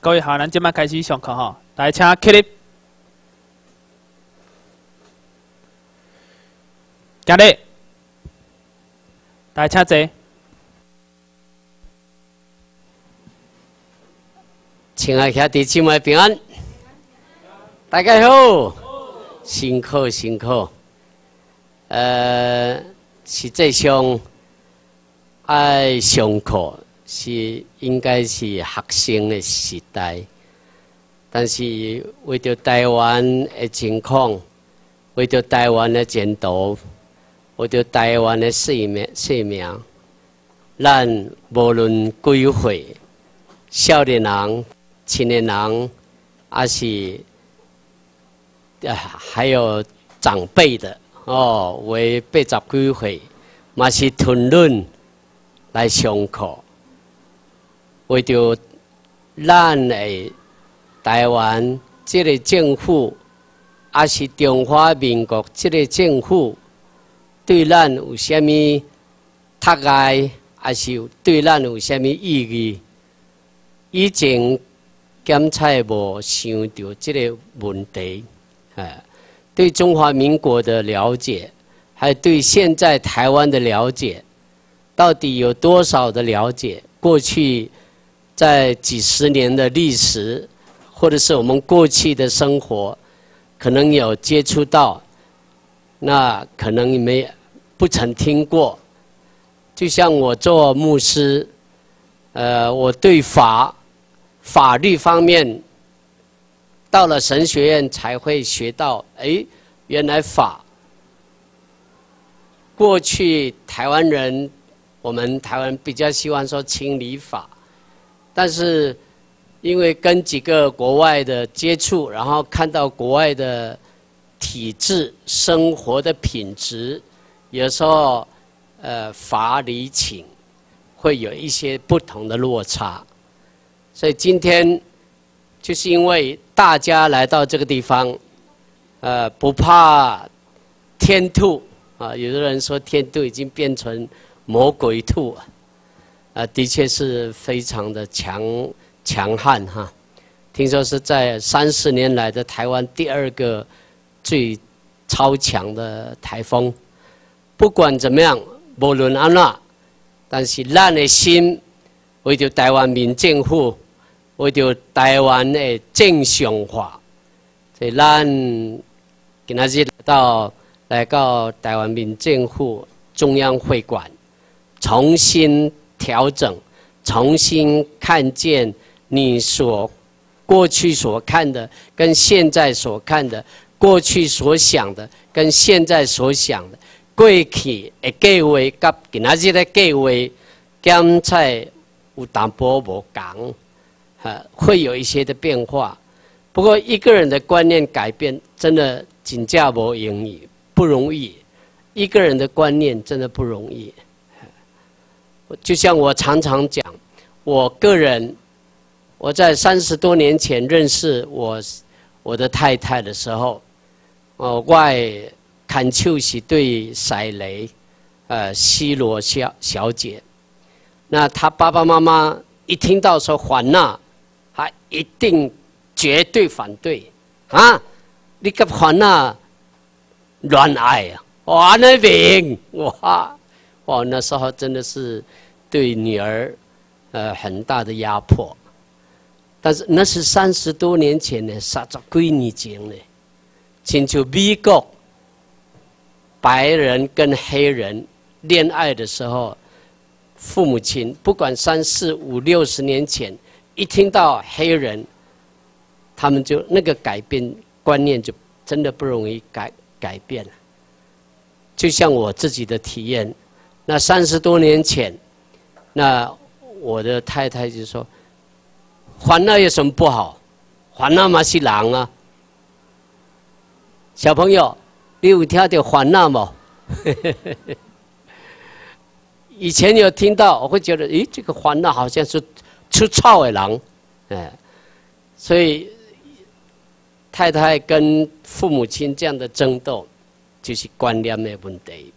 各位好，咱今麦开始上课吼，大家请起立，敬礼，大家坐。亲爱兄弟姊妹平安，大家好，辛苦辛苦。呃，实际上爱上课。是应该是学生的时代，但是为着台湾的情况，为着台湾的前途，为着台湾的生命生命，咱无论几岁，少年人、青年人，还是啊还有长辈的哦，为八十几岁，嘛是吞论来上课。为着咱的台湾这个政府，还是中华民国这个政府，对咱有虾米特爱，还是对咱有虾米意义？以前检察无想到这个问题，哎，对中华民国的了解，还对现在台湾的了解，到底有多少的了解？过去。在几十年的历史，或者是我们过去的生活，可能有接触到，那可能没不曾听过。就像我做牧师，呃，我对法法律方面，到了神学院才会学到，哎，原来法过去台湾人，我们台湾比较希望说清理法。但是，因为跟几个国外的接触，然后看到国外的体制、生活的品质，有时候呃法理情会有一些不同的落差。所以今天就是因为大家来到这个地方，呃不怕天兔啊，有的人说天兔已经变成魔鬼兔。啊，啊的确是非常的强强悍哈！听说是在三十年来的台湾第二个最超强的台风。不管怎么样，无论安那，但是咱的心为着台湾民政府，为着台湾的正常化，所以咱今仔日到来到台湾民政府中央会馆，重新。调整，重新看见你所过去所看的，跟现在所看的，过去所想的，跟现在所想的，过去的计划跟今仔日的计划，检测有淡薄无同，哈，会有一些的变化。不过一个人的观念改变，真的真正无容易，不容易。一个人的观念真的不容易。就像我常常讲，我个人，我在三十多年前认识我我的太太的时候，哦，外恳求是对赛雷，呃，西罗小小姐，那她爸爸妈妈一听到说还那，他一定绝对反对啊！你个还那乱爱啊！哇，那边哇！哇，那时候真的是对女儿，呃，很大的压迫。但是那是三十多年前呢，啥子几年前呢？请求美国白人跟黑人恋爱的时候，父母亲不管三四五六十年前，一听到黑人，他们就那个改变观念就真的不容易改改变了。就像我自己的体验。那三十多年前，那我的太太就说：“还那有什么不好？还那嘛是狼啊！”小朋友，你有听到还那吗？以前有听到，我会觉得，咦，这个还那好像是出草的狼，哎，所以太太跟父母亲这样的争斗，就是观念的问题，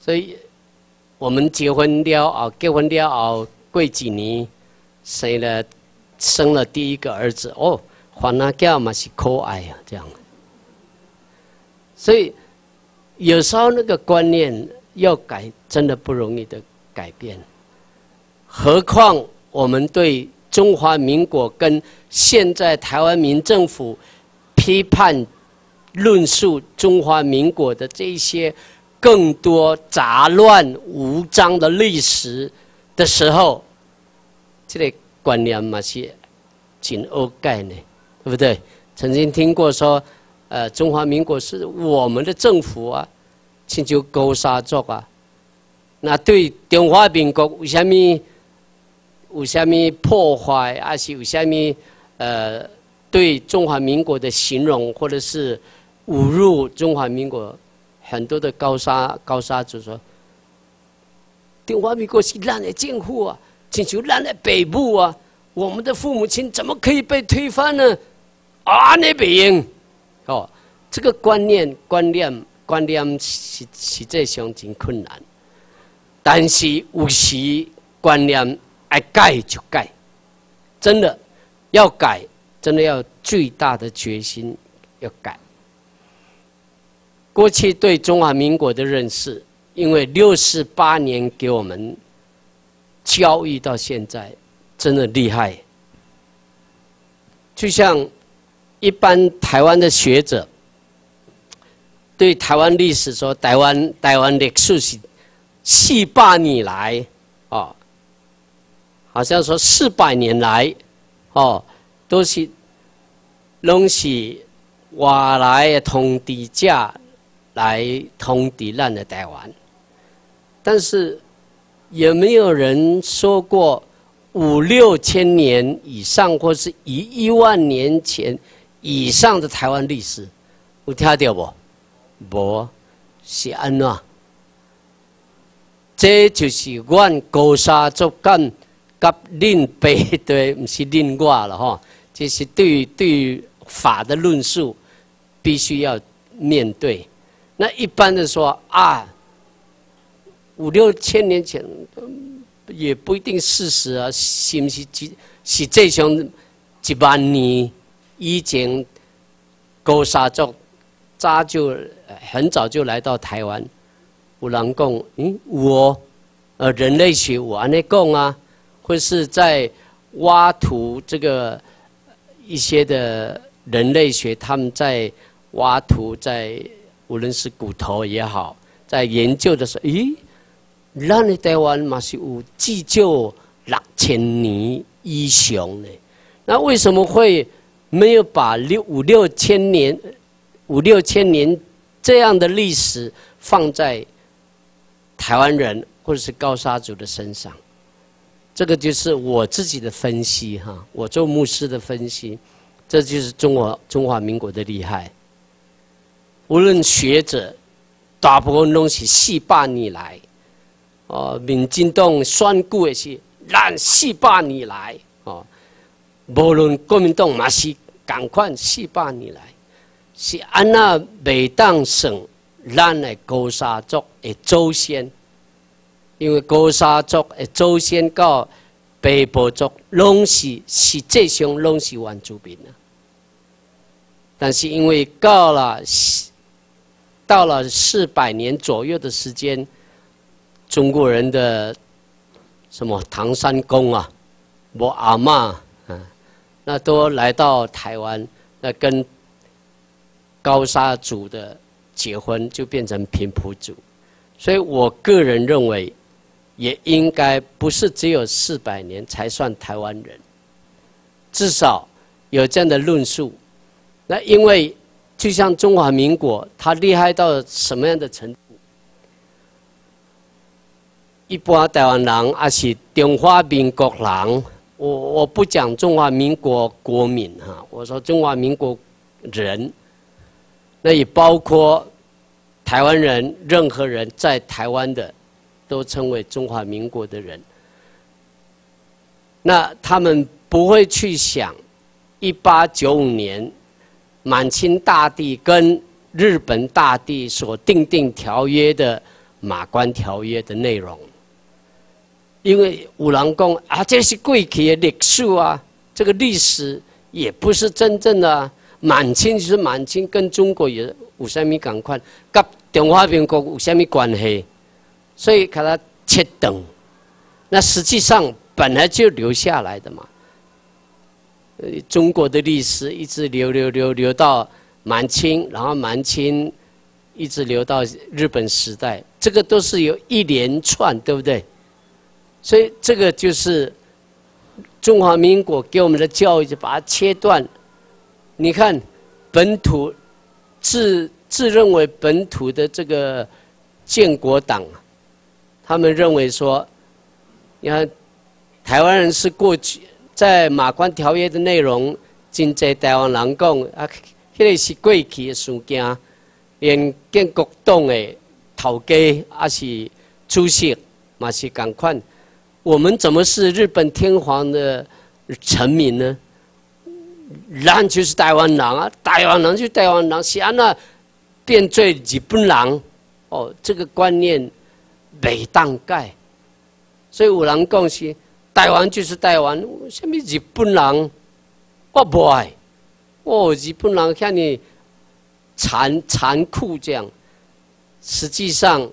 所以。我们结婚了啊，结婚了啊过几年，生了生了第一个儿子，哦，还那叫嘛是可爱啊，这样。所以有时候那个观念要改，真的不容易的改变。何况我们对中华民国跟现在台湾民政府批判、论述中华民国的这些更多杂乱无章的历史的时候，这个观念嘛是紧欧盖呢，对不对？曾经听过说，呃，中华民国是我们的政府啊，请求勾沙族啊，那对中华民国为什么？有虾米破坏，还是有虾米呃对中华民国的形容，或者是侮辱中华民国很多的高沙高沙就说，中华民国是咱的政府啊，请求咱的北部啊，我们的父母亲怎么可以被推翻呢？啊，那边哦，这个观念观念观念实实在上真困难，但是有时观念。爱改就改，真的要改，真的要最大的决心要改。过去对中华民国的认识，因为六十八年给我们教育到现在，真的厉害。就像一般台湾的学者对台湾历史说，台湾台湾历史是四百年来啊。好像说四百年来，哦，都是拢是外来的通敌价来通敌烂的台湾，但是有没有人说过五六千年以上，或是一一万年前以上的台湾历史？有听到不？无，是安怎？这就是阮高沙族干。甲另背对，不是另外了哈。这是对对法的论述，必须要面对。那一般的说啊，五六千年前也不一定事实啊，是不是？是是这种一万年以前，高沙族早就很早就来到台湾。有人讲，嗯，我呃人类学我安尼讲啊。或是在挖土这个一些的人类学，他们在挖土，在无论是骨头也好，在研究的时候，咦，咱的台湾嘛是有至少六千年以上呢。那为什么会没有把六五六千年、五六千年这样的历史放在台湾人或者是高沙族的身上？这个就是我自己的分析哈，我做牧师的分析，这就是中国中华民国的厉害。无论学者，大部分拢是四百年来，哦，民进党选举的是咱四百年来，哦，无论国民党嘛是赶快四百年来，是安那每当省咱的高沙族的祖先。因为高沙族的祖先到北部族，拢是实际上拢是原住民啊。但是因为到了到了四百年左右的时间，中国人的什么唐山公啊，我阿妈啊，那都来到台湾，那跟高沙族的结婚，就变成平埔族。所以我个人认为。也应该不是只有四百年才算台湾人，至少有这样的论述。那因为就像中华民国，它厉害到什么样的程度？一般台湾人还是中华民国人，我我不讲中华民国国民哈，我说中华民国人，那也包括台湾人，任何人在台湾的。都称为中华民国的人，那他们不会去想一八九五年满清大帝跟日本大帝所订定条约的《马关条约》的内容，因为五郎公啊，这是贵客的历史啊，这个历史也不是真正的。满清就是满清，跟中国有有什么赶快，跟中华民国有什么关系？所以给它切等。那实际上本来就留下来的嘛。呃，中国的历史一直流流流流到满清，然后满清一直流到日本时代，这个都是有一连串，对不对？所以这个就是中华民国给我们的教育，就把它切断。你看，本土自自认为本土的这个建国党，他们认为说，你看台湾人是过去在马关条约的内容，真在台湾人讲啊，迄个是过去的事件，连建国党的头家还是主席嘛是共款，我们怎么是日本天皇的臣民呢？人就是台湾人啊，台湾人就台湾人，是安那变做日本人哦，这个观念未当改。所以有人讲是台湾就是台湾，什么日本人我不爱哦，日本人看你残残酷这样，实际上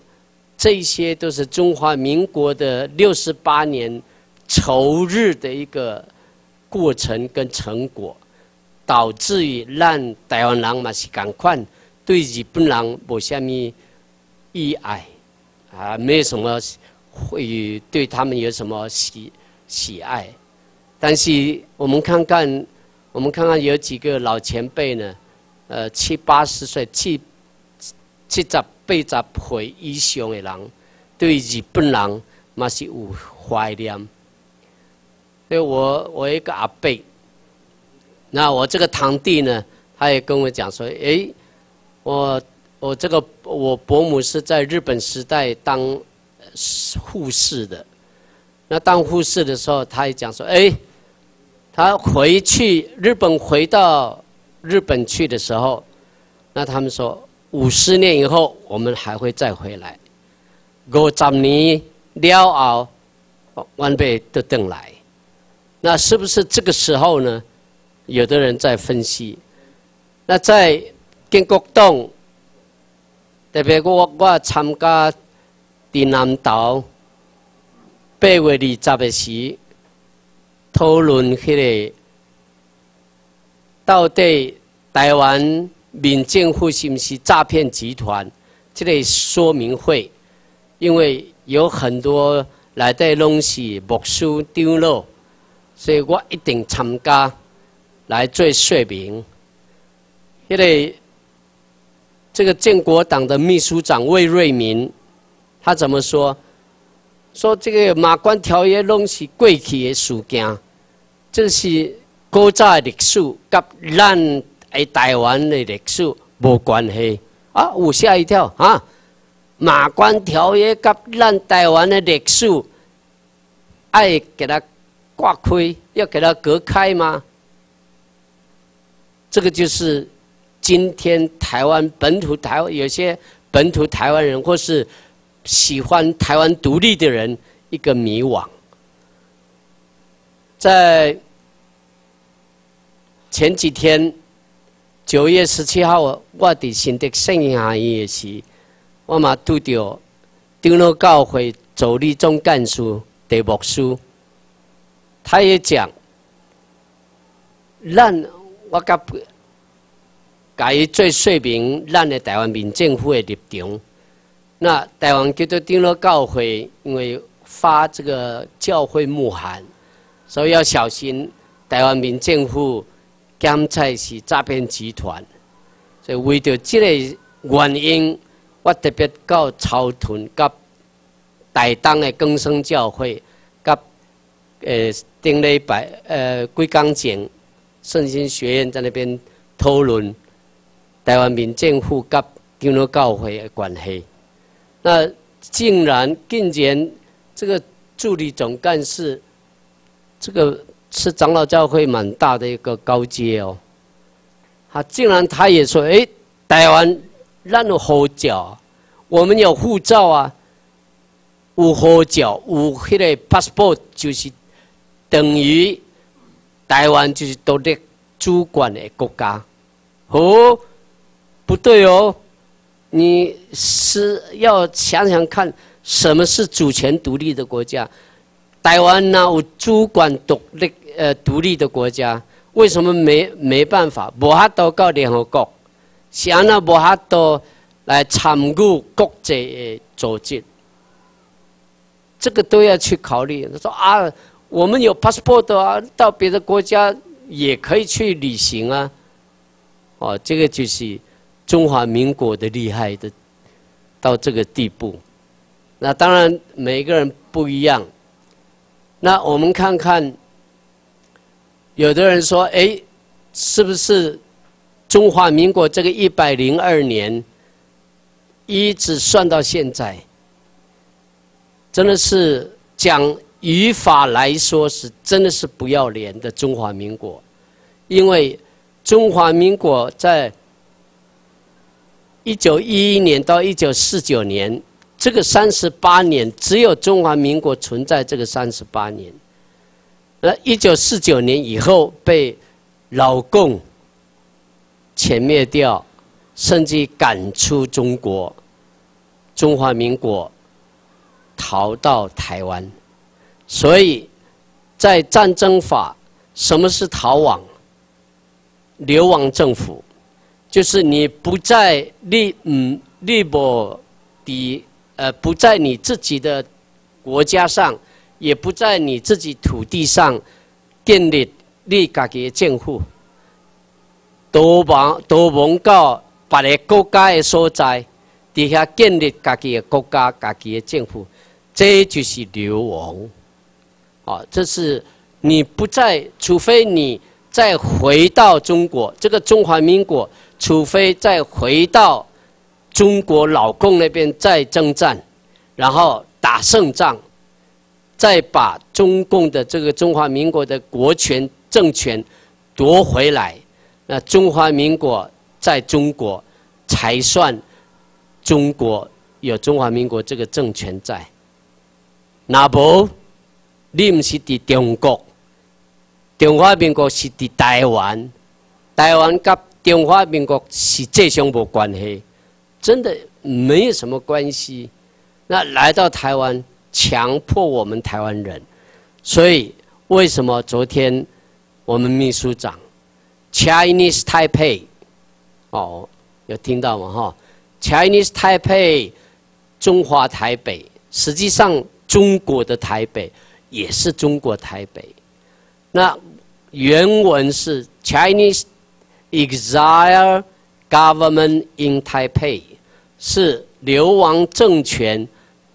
这些都是中华民国的六十八年仇日的一个过程跟成果。导致于让台湾人嘛是赶快对日本人无虾米意爱啊，没有什么会对他们有什么喜喜爱。但是我们看看，我们看看有几个老前辈呢？呃，七八十岁、七七十八十岁以上的人，对日本人嘛是有怀念。所以我我一个阿伯。那我这个堂弟呢，他也跟我讲说：“哎，我我这个我伯母是在日本时代当护士的。那当护士的时候，他也讲说：哎，他回去日本回到日本去的时候，那他们说五十年以后我们还会再回来。五十年了后，完备都等来。那是不是这个时候呢？”有的人在分析，那在建国党，特别我我参加伫南岛八月二十的时讨论迄个到底台湾民政府是不是诈骗集团？这个说明会，因为有很多来的拢是牧师长老，所以我一定参加。来做说明，因为这个建国党的秘书长魏瑞民，他怎么说？说这个马关条约拢是过去的事件，这是古早的历史，跟咱诶台湾的历史无关系。啊，我吓一跳啊！马关条约跟咱台湾的历史，爱给它挂开，要给它隔开吗？这个就是今天台湾本土台湾有些本土台湾人或是喜欢台湾独立的人一个迷惘。在前几天九月十七号，我伫新德圣下医的时，我嘛拄到长老教会周立忠干事的牧师，他也讲，咱。我甲甲伊做说明，咱的台湾民政府的立场。那台湾基督长老教会因为发这个教会募函，所以要小心台湾民政府检测是诈骗集团。所以为着这个原因，我特别到草屯、甲大东的更生教会、甲呃顶礼拜呃归港前。圣心学院在那边讨论台湾民政府跟长老教会的关系，那竟然竟然这个助理总干事，这个是长老教会蛮大的一个高阶哦，他竟然他也说：“哎，台湾让护照，我们有护照啊，有护照，有迄个 passport，就是等于。”台湾就是独立主管的国家。哦，不对哦，你是要想想看，什么是主权独立的国家？台湾呢，有主管独立呃独立的国家，为什么没没办法？无法度到联合国，想那无法度来参与国际组织，这个都要去考虑。他说啊，我们有 passport 啊，到别的国家也可以去旅行啊。哦，这个就是中华民国的厉害的，到这个地步。那当然每个人不一样。那我们看看，有的人说：“哎，是不是中华民国这个一百零二年一直算到现在？真的是讲语法来说是真的是不要脸的中华民国，因为中华民国在一九一一年到一九四九年。”这个三十八年，只有中华民国存在这个三十八年。那一九四九年以后被老共歼灭掉，甚至赶出中国，中华民国逃到台湾。所以在战争法，什么是逃亡？流亡政府，就是你不在立嗯立波的。呃，不在你自己的国家上，也不在你自己土地上建立你家己的政府，都往都往到别个国家的所在，底下建立家己的国家、家己的政府，这就是流亡。啊，这是你不在，除非你再回到中国，这个中华民国，除非再回到。中国老共那边再征战，然后打胜仗，再把中共的这个中华民国的国权政权夺回来，那中华民国在中国才算中国有中华民国这个政权在。那不，你唔是伫中国，中华民国是伫台湾，台湾跟中华民国是这相无关系。真的没有什么关系，那来到台湾强迫我们台湾人，所以为什么昨天我们秘书长 Chinese Taipei 哦有听到吗？哈，Chinese Taipei 中华台北，实际上中国的台北也是中国台北。那原文是 Chinese Exile。Government in Taipei 是流亡政权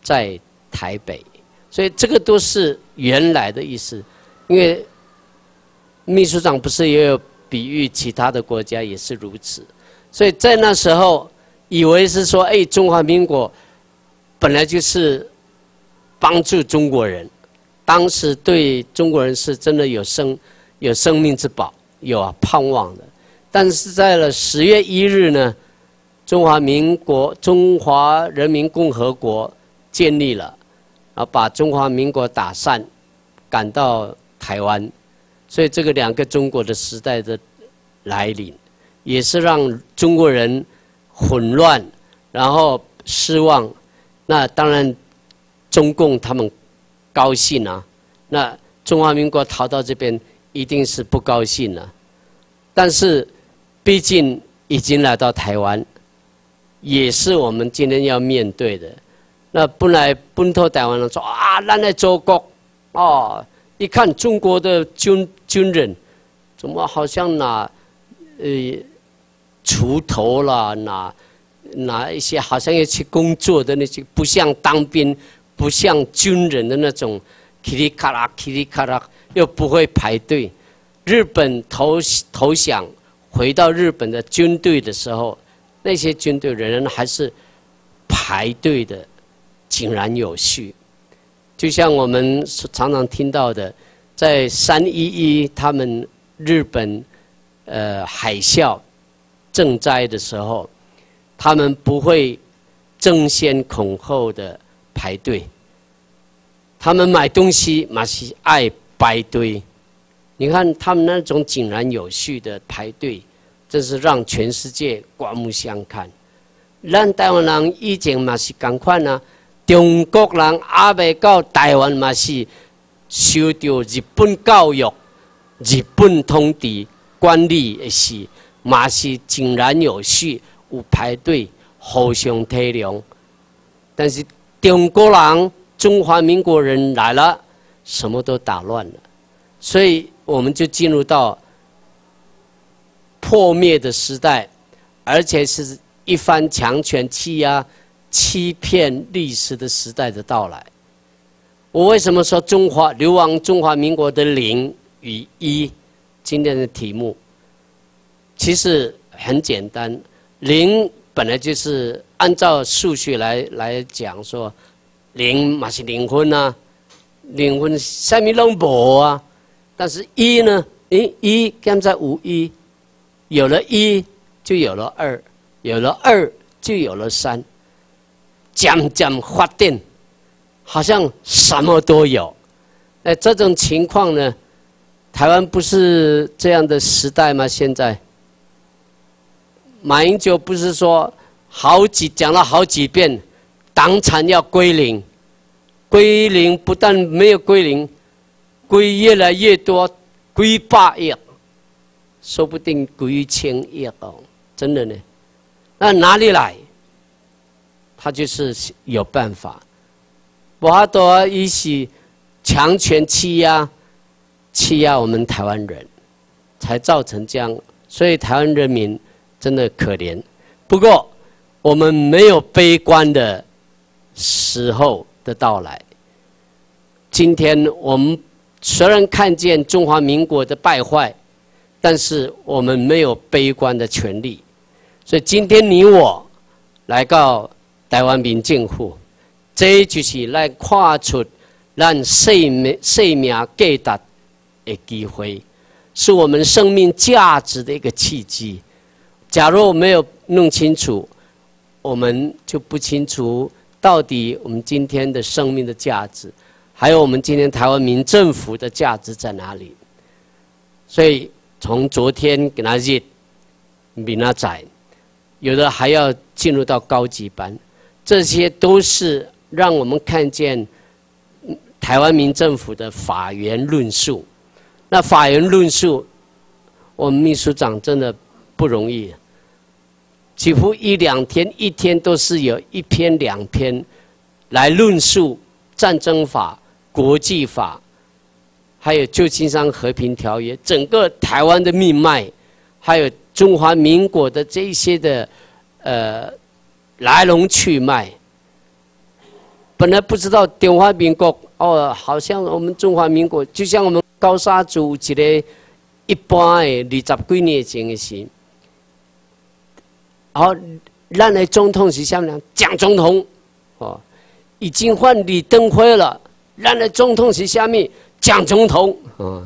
在台北，所以这个都是原来的意思。因为秘书长不是也有比喻其他的国家也是如此，所以在那时候以为是说，哎，中华民国本来就是帮助中国人，当时对中国人是真的有生有生命之宝，有啊盼望的。但是在了十月一日呢，中华民国中华人民共和国建立了，啊，把中华民国打散，赶到台湾，所以这个两个中国的时代的来临，也是让中国人混乱，然后失望。那当然，中共他们高兴啊，那中华民国逃到这边一定是不高兴了，但是。毕竟已经来到台湾，也是我们今天要面对的。那本来本土台湾人说啊，咱来祖国哦，一看中国的军军人，怎么好像拿呃锄头啦，拿拿一些好像要去工作的那些，不像当兵，不像军人的那种，噼里咔啦，噼里咔啦，又不会排队。日本投投降。回到日本的军队的时候，那些军队人人还是排队的，井然有序。就像我们常常听到的，在三一一他们日本呃海啸赈灾的时候，他们不会争先恐后的排队，他们买东西嘛是爱排队。你看他们那种井然有序的排队，真是让全世界刮目相看。咱台湾人以前嘛是共款啊，中国人阿未到台湾嘛是受到日本教育、日本统治管理的是，嘛是井然有序，有排队，互相体谅。但是中国人、中华民国人来了，什么都打乱了，所以我们就进入到破灭的时代，而且是。一番强权欺压、欺骗历史的时代的到来。我为什么说中华流亡中华民国的零与一？今天的题目其实很简单，零本来就是按照数学来来讲说，零嘛是灵魂呐，灵魂什么拢无啊。但是一呢？诶，一现在无一，有了一就有了二。有了二，就有了三，渐渐发电，好像什么都有。哎，这种情况呢，台湾不是这样的时代吗？现在，马英九不是说好几讲了好几遍，党产要归零，归零不但没有归零，归越来越多，归百亿，说不定归千亿哦，真的呢。那哪里来？他就是有办法。瓦多一起强权欺压，欺压我们台湾人，才造成这样。所以台湾人民真的可怜。不过我们没有悲观的时候的到来。今天我们虽然看见中华民国的败坏，但是我们没有悲观的权利。所以今天你我来到台湾民政府，这就是来跨出让生命生命价值的机会，是我们生命价值的一个契机。假如我没有弄清楚，我们就不清楚到底我们今天的生命的价值，还有我们今天台湾民政府的价值在哪里。所以从昨天给他日，明他仔。有的还要进入到高级班，这些都是让我们看见台湾民政府的法源论述。那法源论述，我们秘书长真的不容易，几乎一两天，一天都是有一篇两篇来论述战争法、国际法，还有旧金山和平条约，整个台湾的命脉，还有。中华民国的这一些的呃来龙去脉，本来不知道中华民国哦，好像我们中华民国就像我们高沙族一个一般的二十几年前的事，好，咱的总统是什么人？蒋总统哦，已经换李登辉了，咱的总统是下面？蒋总统啊，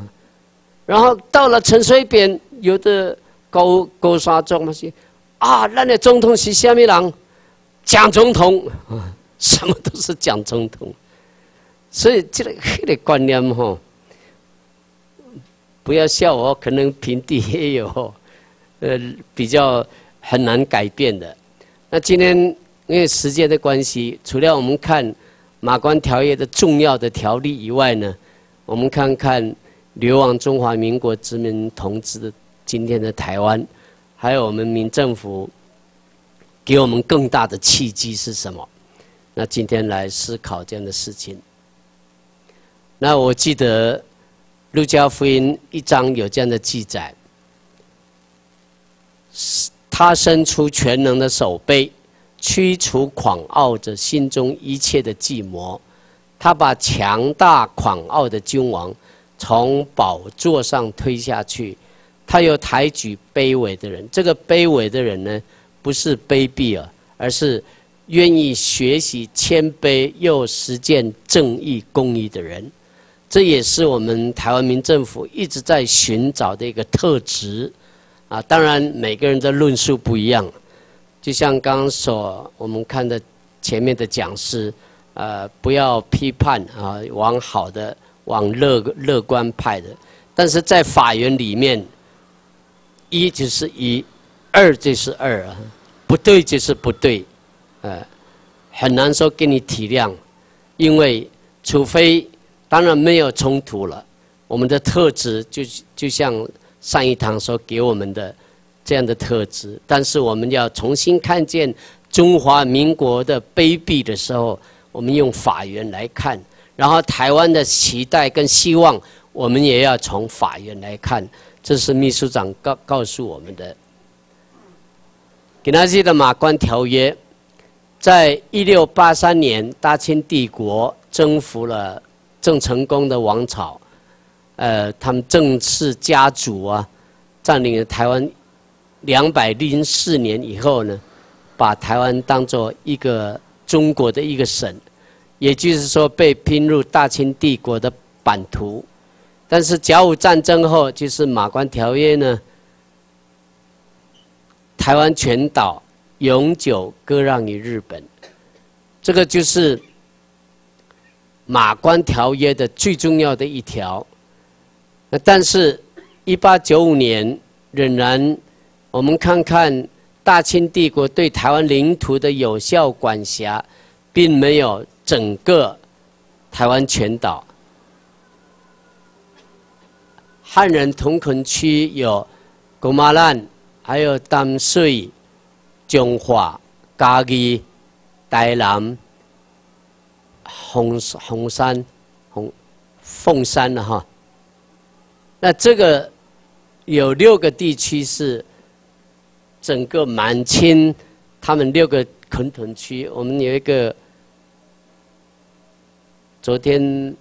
然后到了陈水扁，有的。高高沙族嘛是啊，咱的总统是下面人？蒋总统啊，什么都是蒋总统。所以这个这个观念哈，不要笑我，可能平地也有，呃，比较很难改变的。那今天因为时间的关系，除了我们看马关条约的重要的条例以外呢，我们看看流亡中华民国殖民同志的。今天的台湾，还有我们民政府，给我们更大的契机是什么？那今天来思考这样的事情。那我记得《路加福音》一章有这样的记载：他伸出全能的手背，驱除狂傲着心中一切的寂寞。他把强大狂傲的君王从宝座上推下去。他又抬举卑微的人，这个卑微的人呢，不是卑鄙啊，而是愿意学习谦卑又实践正义公义的人。这也是我们台湾民政府一直在寻找的一个特质啊。当然，每个人的论述不一样，就像刚刚所我们看的前面的讲师，呃，不要批判啊，往好的、往乐乐观派的。但是在法源里面，一就是一，二就是二啊，不对就是不对，呃，很难说给你体谅，因为除非当然没有冲突了，我们的特质就就像上一堂所给我们的这样的特质，但是我们要重新看见中华民国的卑鄙的时候，我们用法源来看，然后台湾的期待跟希望。我们也要从法院来看，这是秘书长告告诉我们的。给他记的马关条约，在一六八三年，大清帝国征服了郑成功的王朝，呃，他们正式家族啊，占领了台湾两百零四年以后呢，把台湾当做一个中国的一个省，也就是说被拼入大清帝国的版图。但是甲午战争后，就是马关条约呢，台湾全岛永久割让于日本，这个就是马关条约的最重要的一条。那但是，一八九五年仍然，我们看看大清帝国对台湾领土的有效管辖，并没有整个台湾全岛。汉人同垦区有古马兰，还有淡水、中华、嘉义、台南、红红山、红凤山的哈。那这个有六个地区是整个满清他们六个垦屯区。我们有一个昨天。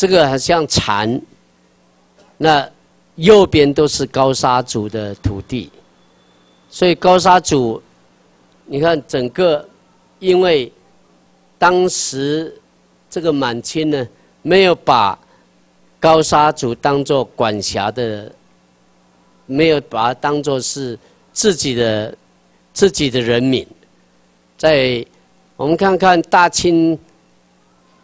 这个很像蚕，那右边都是高沙族的土地，所以高沙族，你看整个，因为当时这个满清呢，没有把高沙族当做管辖的，没有把它当做是自己的自己的人民，在我们看看大清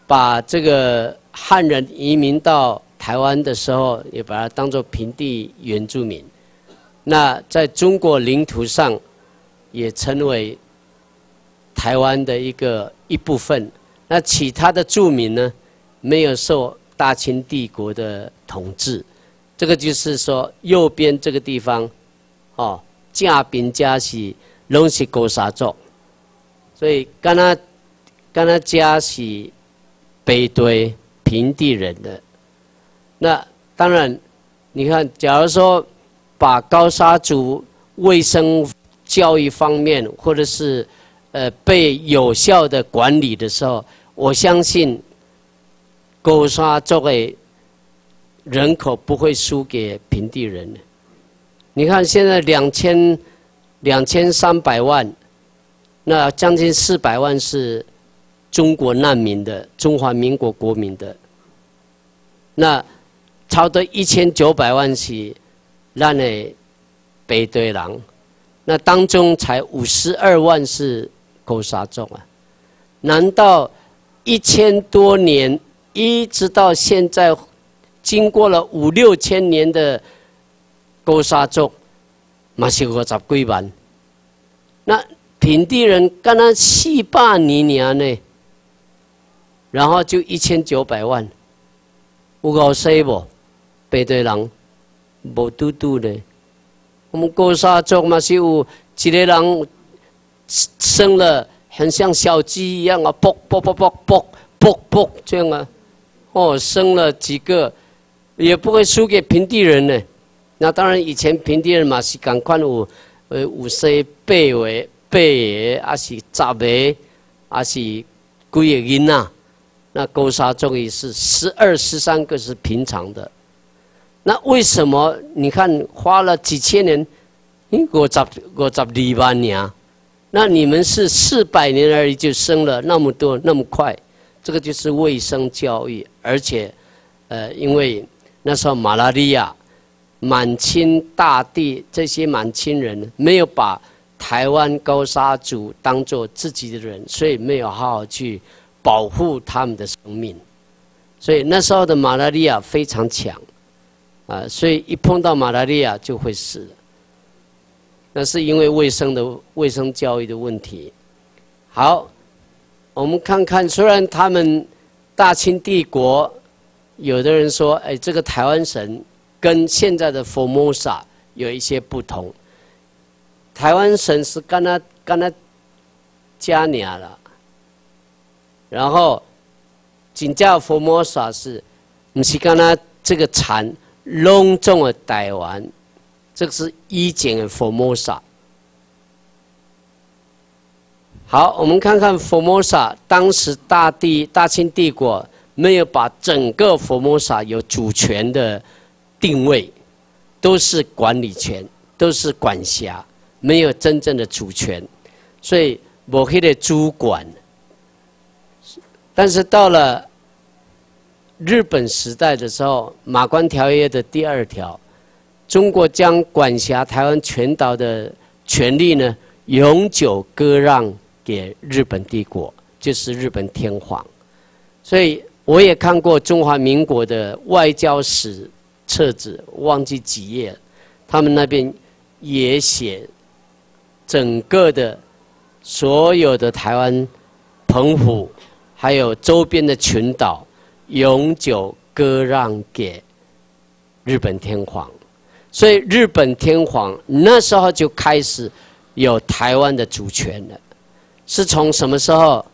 把这个。汉人移民到台湾的时候，也把它当做平地原住民。那在中国领土上，也成为台湾的一个一部分。那其他的住民呢，没有受大清帝国的统治。这个就是说，右边这个地方，哦，嘉宾家是拢是高沙族，所以跟他跟他家是背对。平地人的，那当然，你看，假如说把高沙族卫生教育方面，或者是呃被有效的管理的时候，我相信高沙作为人口不会输给平地人。你看现在两千两千三百万，那将近四百万是。中国难民的中华民国国民的，那超多一千九百万是咱的北对人，那当中才五十二万是狗沙族啊？难道一千多年一直到现在，经过了五六千年的狗沙族，嘛是五十几万？那平地人干那四百年年呢？然后就一千九百万，有够细不？北对人无嘟嘟的。我们高沙族嘛是有一个人生了很像小鸡一样啊，啵啵啵啵啵啵啵这样啊。哦，生了几个也不会输给平地人呢。那当然，以前平地人嘛是赶快有呃有些八位八个，还是十个，还是几个人呐？那勾沙族也是十二、十三个是平常的，那为什么你看花了几千年，我十我十二万年，那你们是四百年而已就生了那么多那么快？这个就是卫生教育，而且，呃，因为那时候马拉利亚，满清大帝这些满清人没有把台湾高沙族当做自己的人，所以没有好好去。保护他们的生命。所以那时候的马拉利亚非常强，啊，所以一碰到马拉利亚就会死。那是因为卫生的卫生教育的问题。好，我们看看，虽然他们大清帝国，有的人说，哎，这个台湾省跟现在的佛摩萨有一些不同。台湾省是跟他跟他加年了，然后紧叫佛摩萨是，不是跟他这个禅隆重的台湾。这个是一简佛摩萨。好，我们看看佛摩萨。当时大帝大清帝国没有把整个佛摩萨有主权的定位，都是管理权，都是管辖，没有真正的主权，所以抹黑的主管。但是到了日本时代的时候，《马关条约》的第二条。中国将管辖台湾全岛的权利呢，永久割让给日本帝国，就是日本天皇。所以我也看过中华民国的外交史册子，忘记几页，他们那边也写整个的所有的台湾、澎湖，还有周边的群岛，永久割让给日本天皇。所以日本天皇那时候就开始有台湾的主权了，是从什么时候？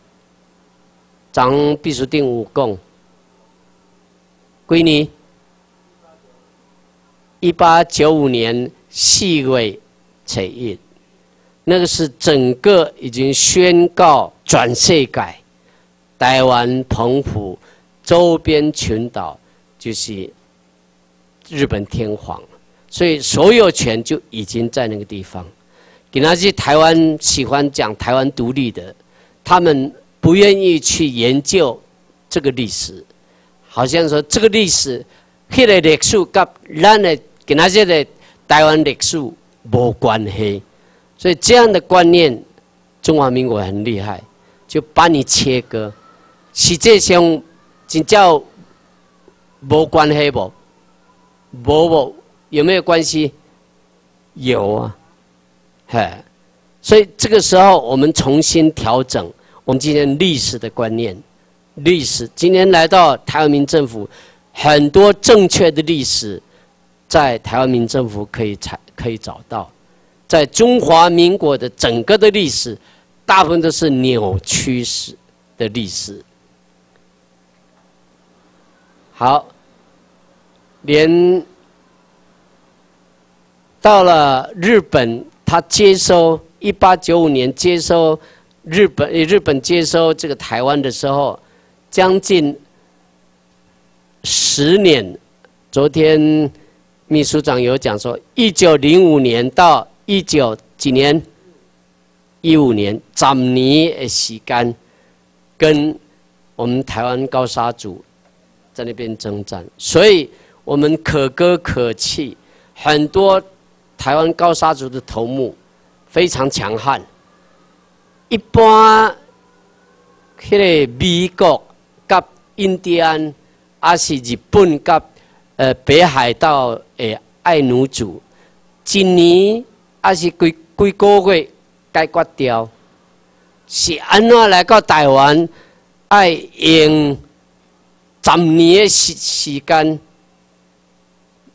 张必书定武功，归你。一八九五年四月七日，那个是整个已经宣告转世改，台湾澎湖周边群岛就是日本天皇。所以所有权就已经在那个地方。给那些台湾喜欢讲台湾独立的，他们不愿意去研究这个历史，好像说这个历史，迄个历史跟咱的跟那些的台湾历史无关系。所以这样的观念，中华民国很厉害，就把你切割，实际上真叫无关系不？无无。有没有关系？有啊，嘿，所以这个时候我们重新调整我们今天历史的观念。历史今天来到台湾民政府，很多正确的历史在台湾民政府可以采可以找到，在中华民国的整个的历史，大部分都是扭曲史的历史。好，连。到了日本，他接收一八九五年接收日本，日本接收这个台湾的时候，将近十年。昨天秘书长有讲说，一九零五年到一九几年，一五年，十年的时间，跟我们台湾高沙族在那边征战，所以我们可歌可泣，很多。台湾高沙族的头目非常强悍，一般，迄个美国、甲印第安，还是日本、甲呃北海道的爱奴族，今年还是几几个月解决掉，是安怎来到台湾，爱用十年的时时间，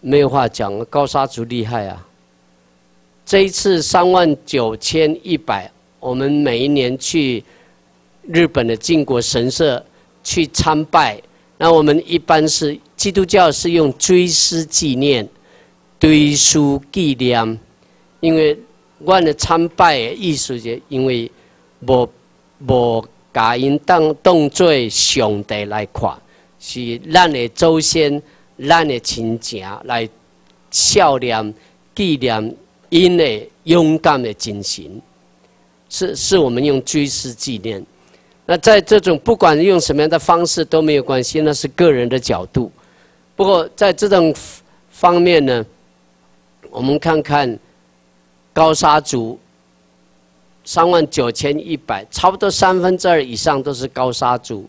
没有话讲，高沙族厉害啊！这一次三万九千一百，我们每一年去日本的靖国神社去参拜。那我们一般是基督教是用追思纪念、追思纪念，因为我的参拜的意思就因为无无甲因当当作上帝来看，是咱的祖先、咱的亲情来孝念纪念。因为勇敢的精神，是是我们用追思纪念。那在这种不管用什么样的方式都没有关系，那是个人的角度。不过在这种方面呢，我们看看高沙族三万九千一百，差不多三分之二以上都是高沙族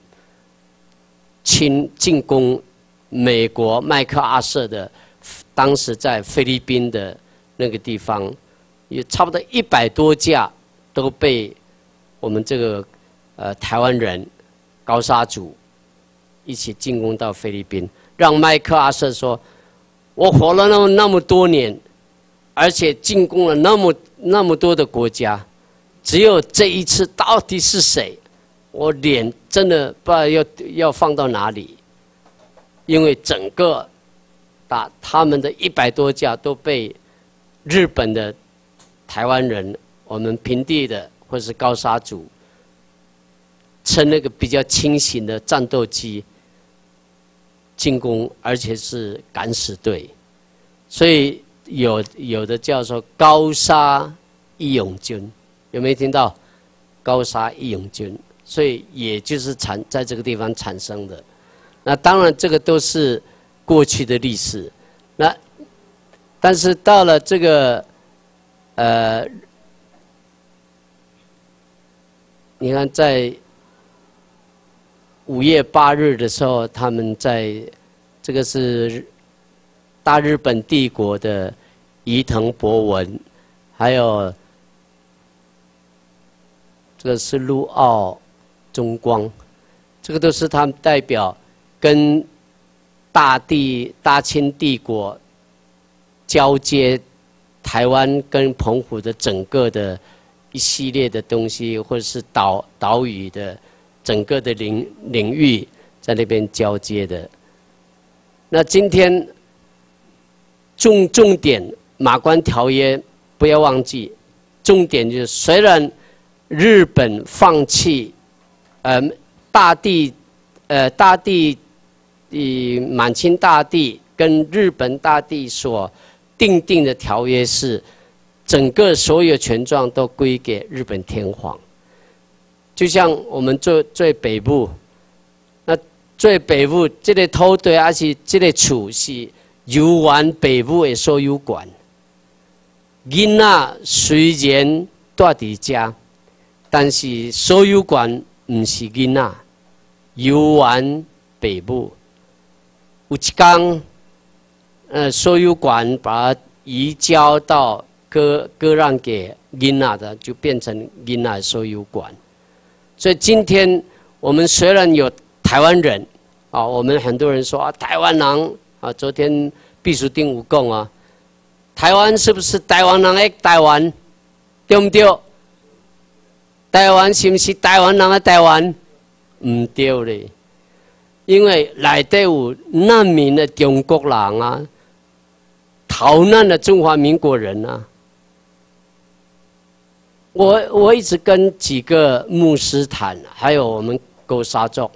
侵进攻美国麦克阿瑟的，当时在菲律宾的那个地方，有差不多一百多架都被我们这个呃台湾人高沙族一起进攻到菲律宾，让麦克阿瑟说：“我活了那么那么多年，而且进攻了那么那么多的国家。”只有这一次，到底是谁？我脸真的不知道要要放到哪里，因为整个打他们的一百多架都被日本的台湾人，我们平地的或是高沙族，乘那个比较轻型的战斗机进攻，而且是敢死队，所以有有的叫做高沙义勇军。有没有听到高沙义勇军？所以也就是产在这个地方产生的。那当然，这个都是过去的历史。但是到了这个呃，你看，在五月八日的时候，他们在这个是大日本帝国的伊藤博文，还有。这个是陆奥中光，这个都是他们代表跟大地大清帝国交接台湾跟澎湖的整个的一系列的东西，或者是岛岛屿的整个的领领域在那边交接的。那今天重重点马关条约不要忘记，重点就是虽然。日本放弃，呃，大地，呃，大地，以满清大地跟日本大地所订定的条约是，整个所有权状都归给日本天皇。就像我们最最北部，那最北部这个土地还是这个厝是游玩北部的所有权，囡仔虽然住伫家。但是所有权唔是囡仔，游玩北部，有一天，呃，所有权把它移交到割割让给囡仔的，就变成囡仔所有权。所以今天我们虽然有台湾人啊，我们很多人说啊，台湾人啊，昨天毕书定武讲啊，台湾是不是台湾人的台湾？对不对？台湾是不是台湾人的台湾？唔对嘞，因为内底有难民的中国人啊，逃难的中华民国人啊。我我一直跟几个牧师谈，还有我们高沙族，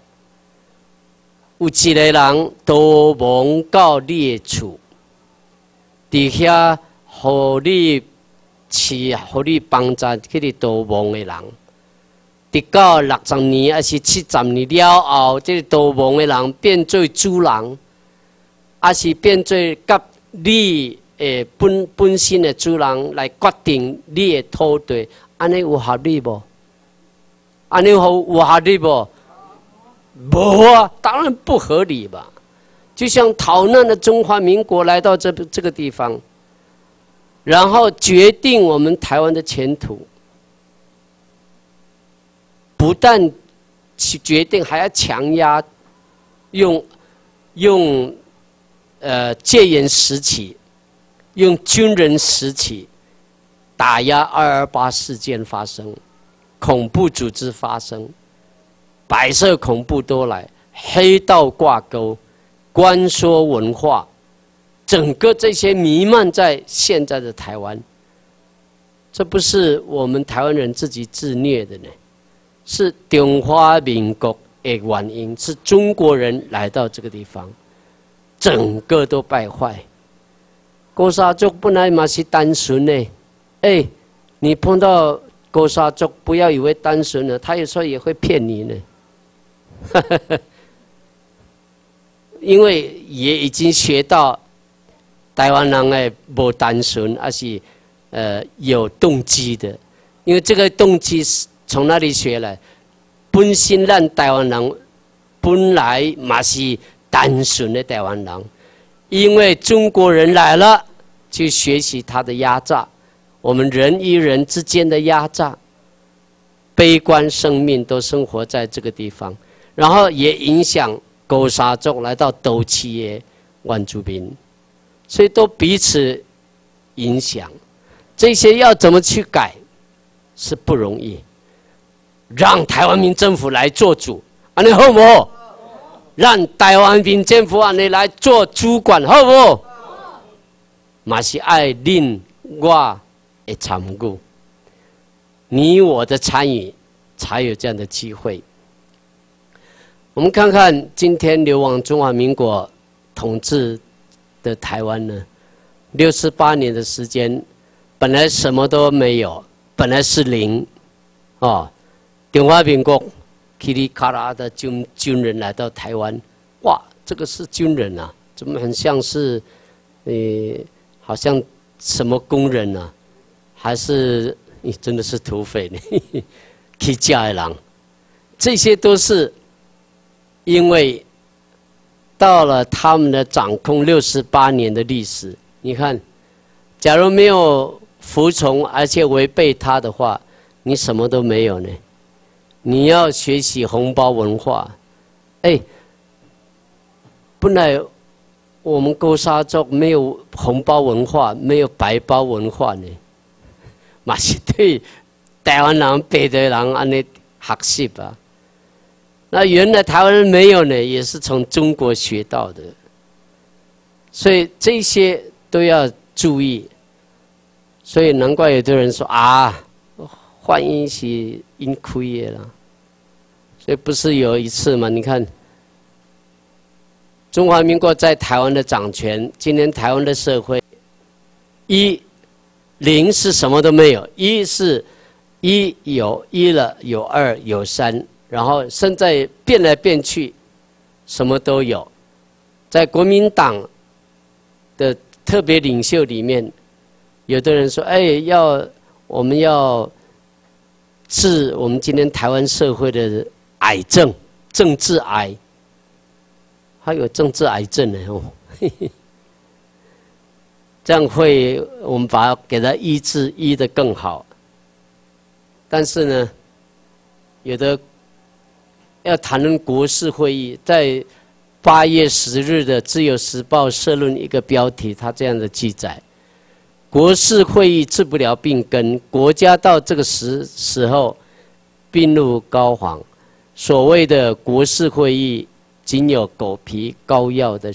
有几个人都蒙到列处，底下互你饲、互你帮助，去你逃亡的人。直到六十年还是七十年了后，这个逃亡的人变做主人，还是变做甲你诶本本身的主人来决定你的土地，安尼有合理不？安尼有有合理不？无啊，当然不合理吧。就像逃难的中华民国来到这这个地方，然后决定我们台湾的前途。不但决定，还要强压，用用呃戒严时期，用军人时期打压二二八事件发生，恐怖组织发生，白色恐怖都来，黑道挂钩，官说文化，整个这些弥漫在现在的台湾，这不是我们台湾人自己自虐的呢？是中华民国的原因，是中国人来到这个地方，整个都败坏。勾沙族本来嘛是单纯的，哎，你碰到勾沙族，不要以为单纯了，他有时候也会骗你呢。因为也已经学到台湾人诶不单纯，而是呃有动机的。因为这个动机是从哪里学来？本心让台湾人本来嘛是单纯的台湾人，因为中国人来了，去学习他的压榨，我们人与人之间的压榨，悲观生命都生活在这个地方，然后也影响勾沙族来到斗七耶万族兵，所以都彼此影响，这些要怎么去改，是不容易。让台湾民政府来做主，安尼好不好？让台湾民政府安尼来做主管，好不好？嘛是爱恁我的参与，你我的参与，才有这样的机会。我们看看今天流亡中华民国统治的台湾呢，六十八年的时间，本来什么都没有，本来是零，哦。中华民国，噼里卡啦的军军人来到台湾，哇，这个是军人啊？怎么很像是，呃，好像什么工人呢？还是你真的是土匪呢？去嫁的人，这些都是因为到了他们的掌控六十八年的历史。你看，假如没有服从，而且违背他的话，你什么都没有呢？你要学习红包文化，哎，本来我们勾沙族没有红包文化，没有白包文化呢，嘛是对台湾人、北的人安尼学习吧。那原来台湾人没有呢，也是从中国学到的，所以这些都要注意。所以难怪有的人说啊。换音是因亏的啦，所以不是有一次嘛？你看，中华民国在台湾的掌权，今天台湾的社会，一零是什么都没有，一是一有一了，有二有三，然后现在变来变去，什么都有。在国民党的特别领袖里面，有的人说：“哎，要我们要。”是我们今天台湾社会的癌症，政治癌，还有政治癌症呢哦，这样会我们把它给它医治医的更好。但是呢，有的要谈论国事会议，在八月十日的《自由时报》社论一个标题，他这样的记载。国事会议治不了病根，国家到这个时时候病入膏肓。所谓的国事会议，仅有狗皮膏药的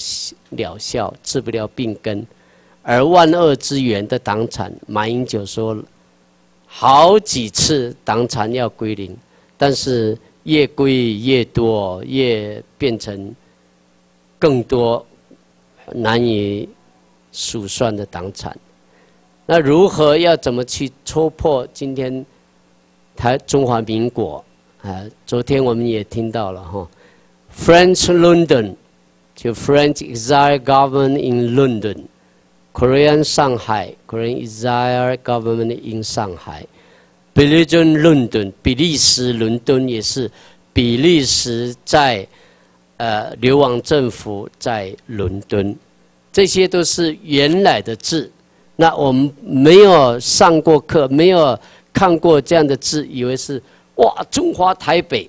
疗效，治不了病根。而万恶之源的党产，马英九说好几次，党产要归零，但是越归越多，越变成更多难以数算的党产。那如何要怎么去戳破今天台中华民国啊？昨天我们也听到了哈，French London 就 French exile government in London，Korean 上海 Korean exile government in 上海，Belgian London 比利时伦敦也是比利时在呃流亡政府在伦敦，这些都是原来的字。那我们没有上过课，没有看过这样的字，以为是哇，中华台北。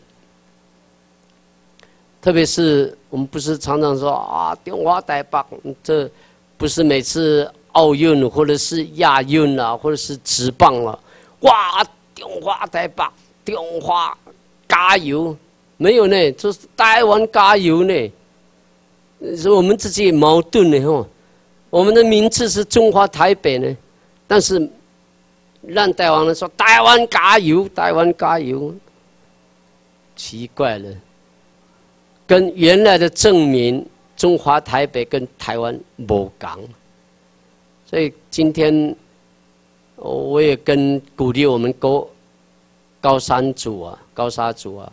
特别是我们不是常常说啊，中华台北，这不是每次奥运或者是亚运啊，或者是直棒了，哇，中华台北，中华加油！没有呢，就是台湾加油呢，是我们自己矛盾的吼。我们的名字是中华台北呢，但是让台湾人说台湾加油，台湾加油，奇怪了，跟原来的证明中华台北跟台湾无港，所以今天我也跟鼓励我们高高山族啊、高沙族啊，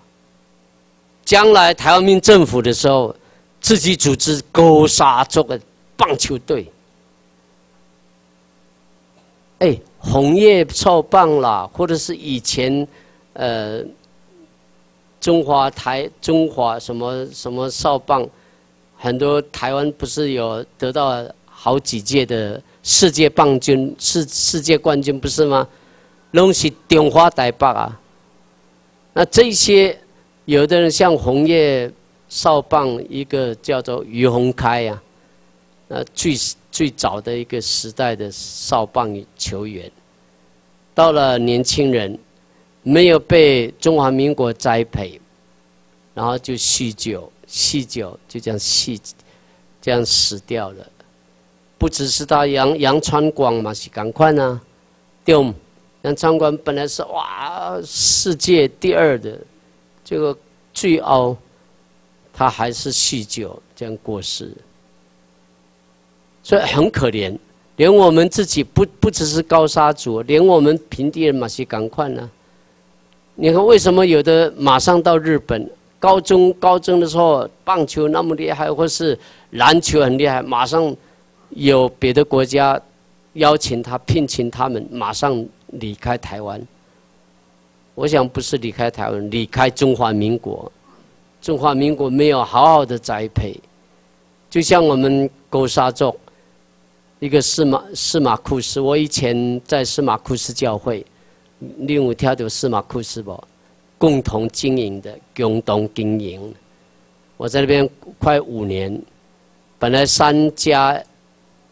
将来台湾民政府的时候，自己组织高沙族的。棒球队，哎，红叶少棒啦，或者是以前呃中华台中华什么什么少棒，很多台湾不是有得到好几届的世界棒军世世界冠军不是吗？拢是中华台棒啊。那这些有的人像红叶少棒，一个叫做于洪开呀，呃最最早的一个时代的少棒球员。到了年轻人，没有被中华民国栽培，然后就酗酒，酗酒就这样酗，这样死掉了。不只是他杨杨传广嘛，是赶快呢，对杨传广本来是哇世界第二的这个最后，他还是酗酒这样过世，所以很可怜。连我们自己不不只是高沙族，连我们平地人马西赶快呢？你看为什么有的马上到日本？高中高中的时候棒球那么厉害，或是篮球很厉害，马上有别的国家邀请他聘请他们，马上离开台湾。我想不是离开台湾，离开中华民国。中华民国没有好好的栽培，就像我们高沙族。一个司马司马库斯，我以前在司马库斯教会，另外跳到司马库斯不，共同经营的共同经营。我在那边快五年，本来三家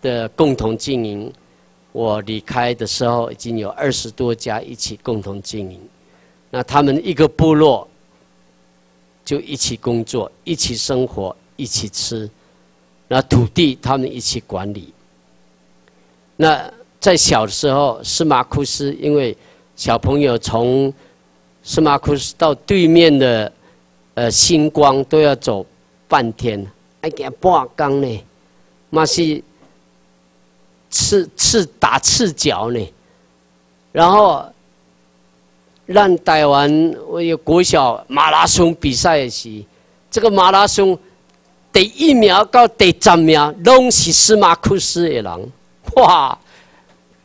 的共同经营，我离开的时候已经有二十多家一起共同经营。那他们一个部落就一起工作，一起生活，一起吃，那土地他们一起管理。那在小的时候，司马库斯因为小朋友从司马库斯到对面的呃星光都要走半天，还给半缸呢，那是赤赤打赤脚呢，然后让台湾我有国小马拉松比赛时，这个马拉松第一秒到第十秒拢是司马库斯的人。哇，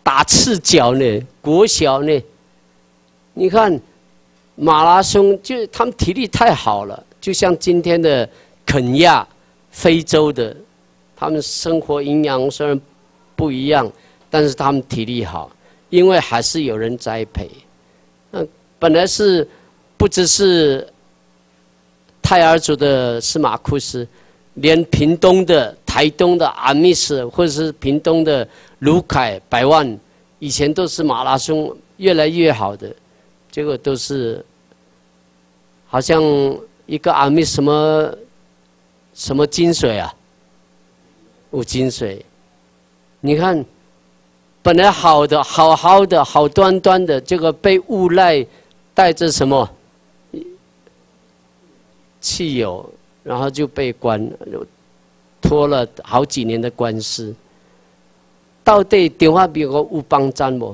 打赤脚呢，国小呢？你看马拉松，就他们体力太好了，就像今天的肯亚、非洲的，他们生活营养虽然不一样，但是他们体力好，因为还是有人栽培。嗯，本来是不只是泰尔族的司马库斯。连屏东的、台东的阿密斯，或者是屏东的卢凯、百万，以前都是马拉松越来越好的，结果都是好像一个阿密什么什么金水啊，五金水，你看本来好的、好好的、好端端的，这个被诬赖带着什么 汽油。然后就被关，拖了好几年的官司。到底电话比我乌帮战不？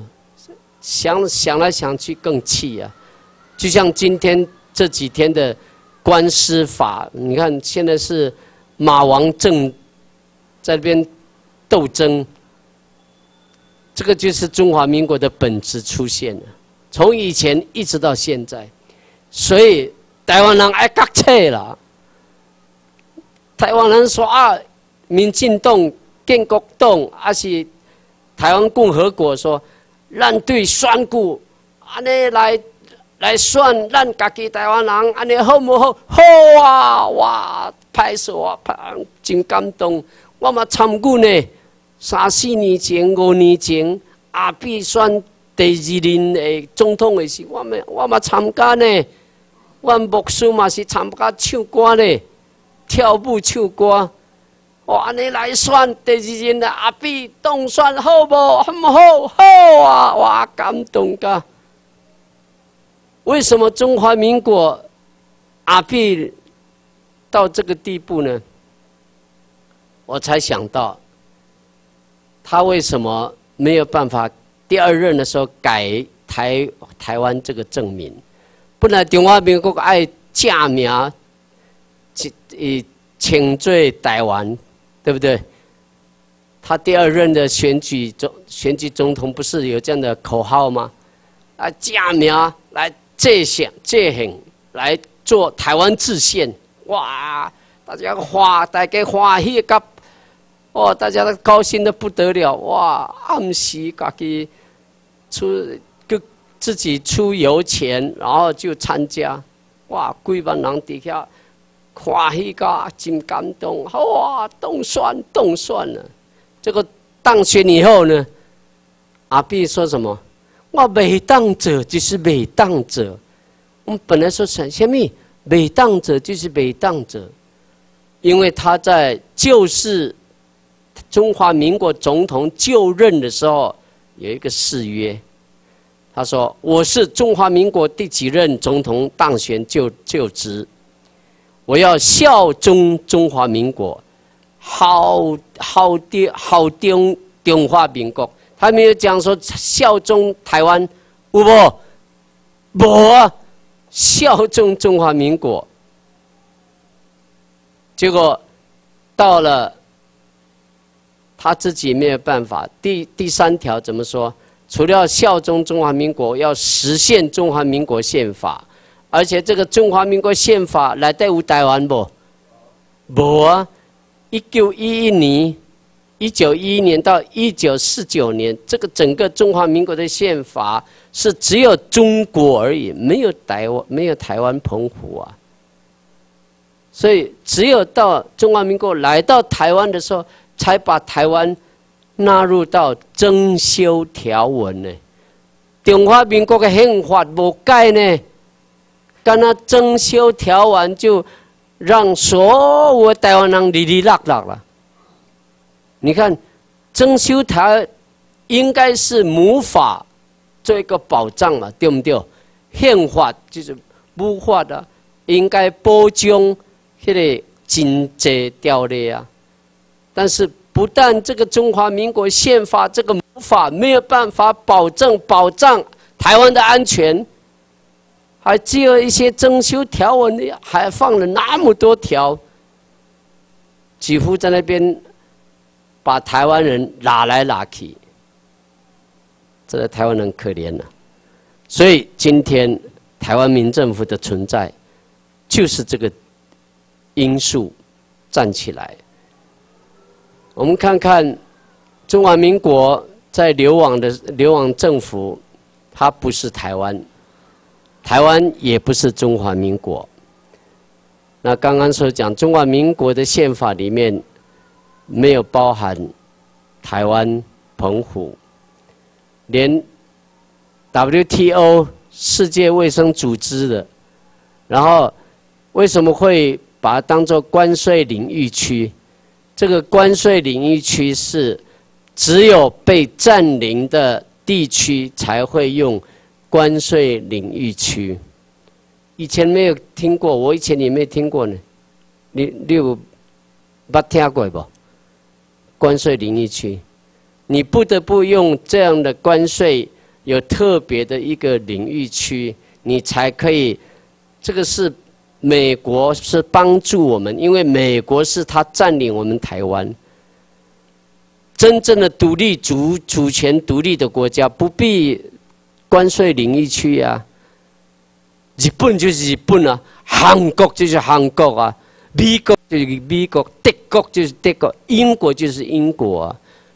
想想来想去更气啊！就像今天这几天的官司法，你看现在是马王正在那边斗争，这个就是中华民国的本质出现了。从以前一直到现在，所以台湾人爱割切了。台湾人说啊，民进党、建国党，还是台湾共和国说，咱对选举安尼来来选，咱家己台湾人安尼好唔好？好啊！哇，拍手啊，拍，真感动。我嘛参与呢，三四年前、五年前，阿比选第二任的总统的时，我嘛我嘛参加呢。我牧师嘛是参加唱歌呢。跳舞唱歌，哇！你来选第二任的阿碧当选好不？好唔好？好啊！哇，感动噶！为什么中华民国阿碧到这个地步呢？我才想到，他为什么没有办法第二任的时候改台台湾这个证明？本来中华民国爱假名。以请罪台湾，对不对？他第二任的选举总选举总统不是有这样的口号吗？啊，加苗来借选借选来做台湾制宪，哇！大家花大家欢喜个，哦，大家都高兴的不得了，哇！暗时家己出个自己出油钱，然后就参加，哇！几万人底下欢喜个真感动，哇！动算动算了，这个当选以后呢，阿碧说什么？我美当者就是美当者，我们本来说什什么？美当者就是美当者。因为他在就是中华民国总统就任的时候有一个誓约，他说：“我是中华民国第几任总统当选就就职，我要效忠中华民国，好好的好中中华民国。”他没有讲说效忠台湾，不不，效忠中华民国。结果到了他自己没有办法。第第三条怎么说？除了效忠中华民国，要实现中华民国宪法，而且这个中华民国宪法来对付台湾不？无啊！一九一一年，一九一一年到一九四九年，这个整个中华民国的宪法是只有中国而已，没有台湾，没有台湾澎湖啊。所以，只有到中华民国来到台湾的时候，才把台湾纳入到征修条文呢。中华民国的宪法无改呢，干那征修条文就让所有台湾人离离落落了。你看，征修条应该是母法做一个保障嘛，对不对？宪法就是母法的，应该保障。这个经济条例啊，但是不但这个中华民国宪法这个法没有办法保证保障台湾的安全，还只有一些征修条文还放了那么多条，几乎在那边把台湾人拉来拉去，这个台湾人可怜了。所以今天台湾民政府的存在，就是这个。因素站起来，我们看看中华民国在流亡的流亡政府，它不是台湾，台湾也不是中华民国。那刚刚所讲中华民国的宪法里面没有包含台湾、澎湖，连 WTO 世界卫生组织的，然后为什么会？把它当做关税领域区，这个关税领域区是只有被占领的地区才会用关税领域区。以前没有听过，我以前也没听过呢。你你有没听过不？关税领域区，你不得不用这样的关税，有特别的一个领域区，你才可以。这个是。美国是帮助我们，因为美国是他占领我们台湾。真正的独立主主权独立的国家不必关税领域区啊。日本就是日本啊，韩国就是韩国啊，美国就是美国，德国就是德国，英国就是英国啊。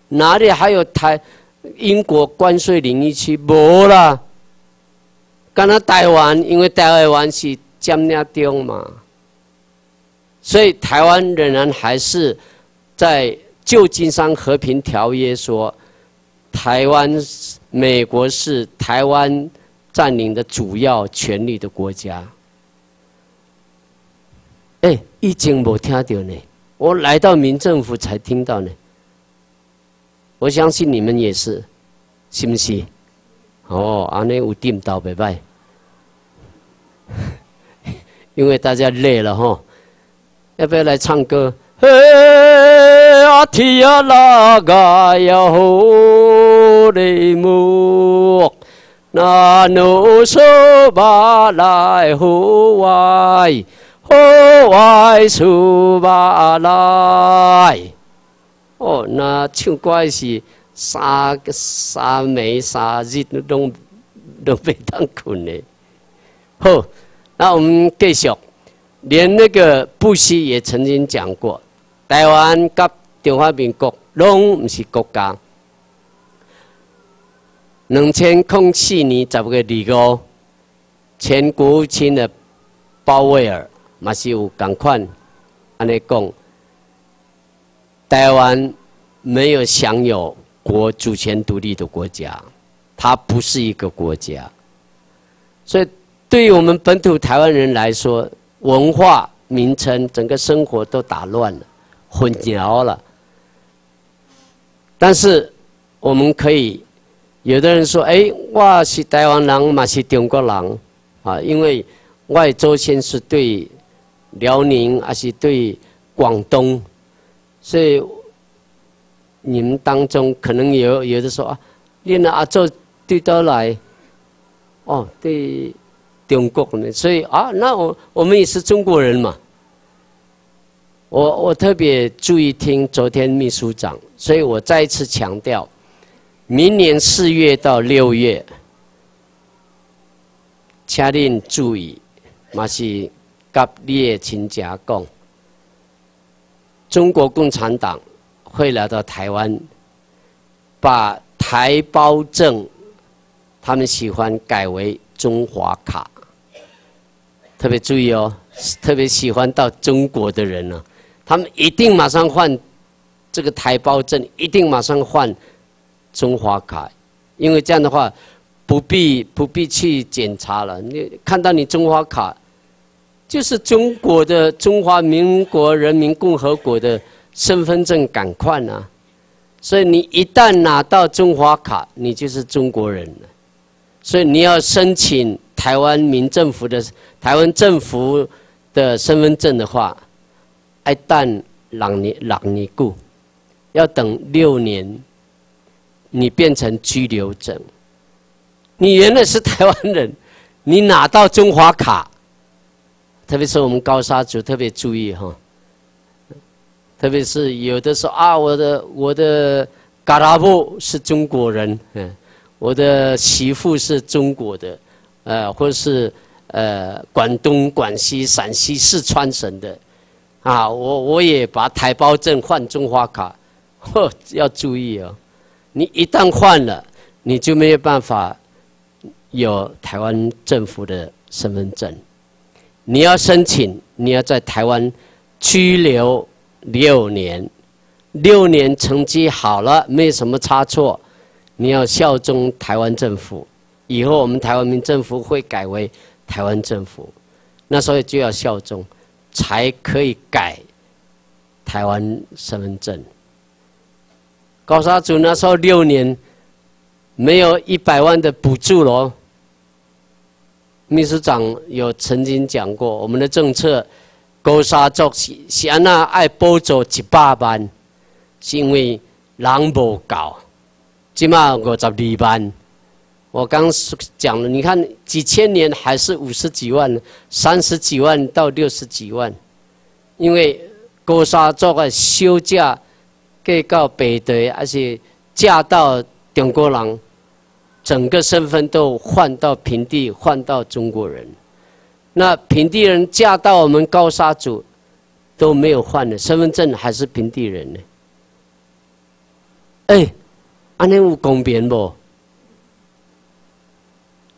哪里还有台英国关税领域区？无啦。刚才台湾，因为台湾是。江家丢嘛，所以台湾仍然还是在旧金山和平条约说，台湾美国是台湾占领的主要权力的国家。哎，已经没听到呢，我来到民政府才听到呢。我相信你们也是，是不是？哦，安尼有点到拜拜。因为大家累了哈，要不要来唱歌？阿提亚拉嘎呀呼里木，那努苏巴来呼外，呼外苏巴来。哦，那唱歌是三三暝三日拢都袂当困的。好，那我们继续，连那个布希也曾经讲过，台湾甲中华民国拢唔是国家。两千零四年十月二五，前国务卿的鲍威尔嘛是有共款安尼讲，台湾没有享有国主权独立的国家，它不是一个国家。所以，对于我们本土台湾人来说，文化名称整个生活都打乱了，混淆了。但是，我们可以。有的人说：“哎，我是台湾人，嘛是中国人，啊，因为外周先是对辽宁，还是对广东，所以你们当中可能有有的说啊，你那阿周对到来，哦，对中国呢，所以啊，那我我们也是中国人嘛。我我特别注意听昨天秘书长，所以我再一次强调。”明年四月到六月，请您注意，嘛是甲列亲家讲，中国共产党会来到台湾，把台胞证，他们喜欢改为中华卡。特别注意哦，特别喜欢到中国的人呢，他们一定马上换这个台胞证，一定马上换。中华卡，因为这样的话，不必不必去检查了。你看到你中华卡，就是中国的中华民国人民共和国的身份证，赶快啊！所以你一旦拿到中华卡，你就是中国人了。所以你要申请台湾民政府的台湾政府的身份证的话，一旦两年两年过，要等六年。你变成居留证，你原来是台湾人，你拿到中华卡，特别是我们高沙族特别注意哈，特别是有的说啊，我的我的嘎拉布是中国人，嗯，我的媳妇是中国的，呃，或是呃广东、广西、陕西、四川省的，啊，我我也把台胞证换中华卡，嚯，要注意哦。你一旦换了，你就没有办法有台湾政府的身份证。你要申请，你要在台湾拘留六年，六年成绩好了，没有什么差错，你要效忠台湾政府。以后我们台湾民政府会改为台湾政府，那所以就要效忠，才可以改台湾身份证。高沙族那时候六年没有一百万的补助咯。秘书长有曾经讲过，我们的政策高沙族是是安那爱补助一百万，是因为人无够，起码五十二万。我刚讲了，你看几千年还是五十几万，三十几万到六十几万，因为高沙族的休假。嫁到北德，而且嫁到中国人，整个身份都换到平地，换到中国人。那平地人嫁到我们高沙族，都没有换的身份证，还是平地人呢？哎，安尼有公平不？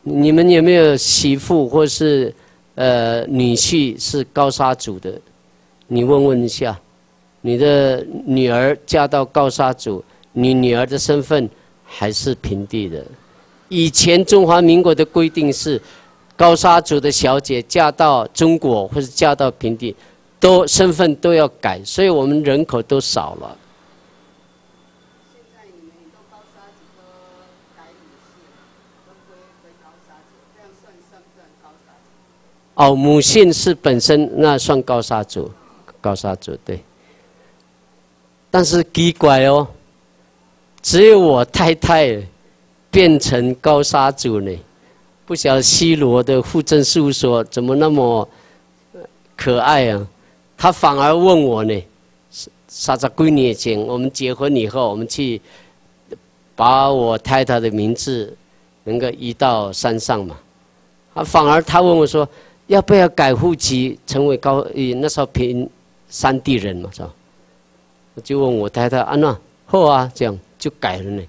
你们有没有媳妇或是呃女婿是高沙族的？你问问一下。你的女儿嫁到高沙族，你女儿的身份还是平地的。以前中华民国的规定是，高沙族的小姐嫁到中国或者嫁到平地，都身份都要改，所以我们人口都少了。现在你们都高沙族都改女性，都归归高沙族，这样算算不算高沙族？哦，母姓是本身那算高沙族，高沙族对。但是奇怪哦，只有我太太变成高沙族呢，不晓得西罗的护政事务所怎么那么可爱啊？他反而问我呢，三十几年前，我们结婚以后，我们去把我太太的名字能够移到山上嘛。啊，反而他问我说，要不要改户籍，成为高？那时候平山地人嘛，是吧？就问我太太，啊那好啊，这样就改了呢。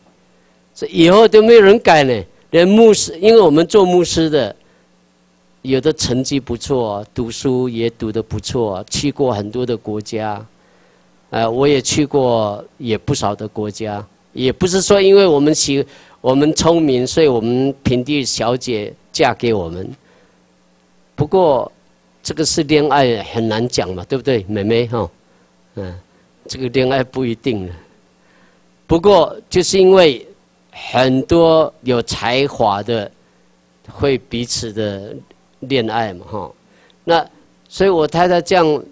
这以后都没有人改呢，连牧师，因为我们做牧师的。有的成绩不错，读书也读得不错，去过很多的国家，呃，我也去过也不少的国家，也不是说因为我们喜我们聪明，所以我们平地小姐嫁给我们。不过这个是恋爱很难讲嘛，对不对，妹妹哈？嗯，这个恋爱不一定了。不过就是因为很多有才华的会彼此的。恋爱嘛，哈，那所以我太太这样